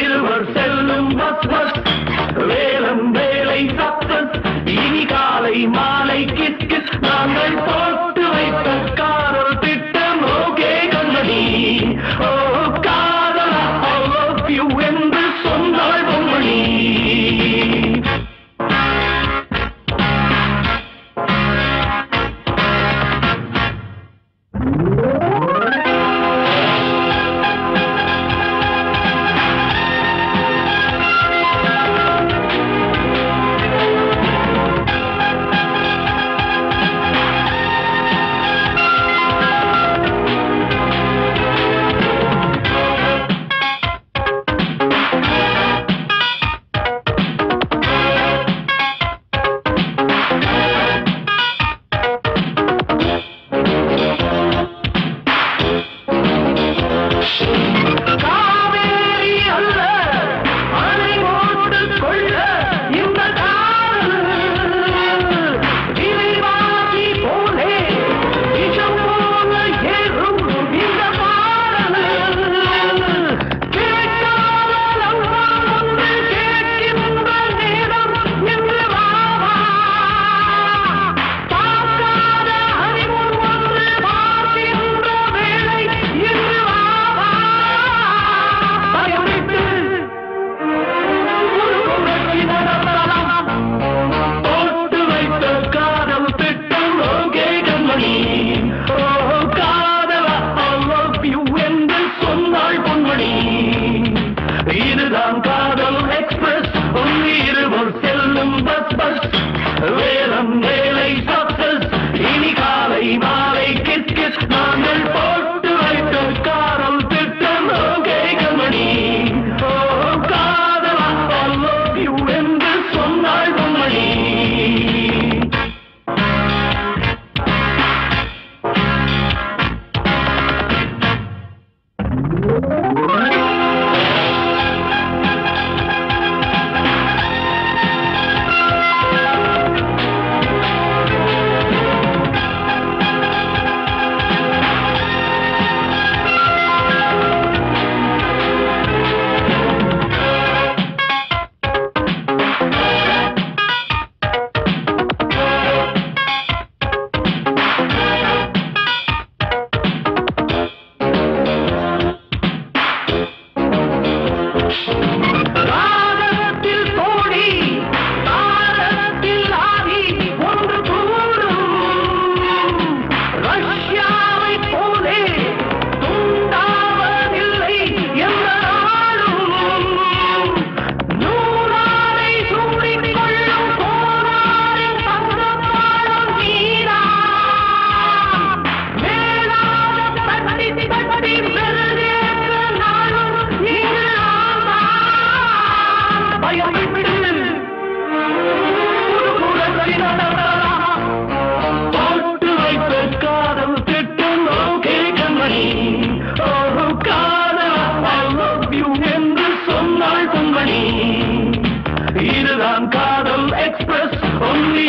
இருவர் செல்லும் bus bus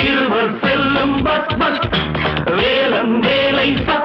இருவர் செல்லும் பஸ் பஸ் வேலம் வேலை சத்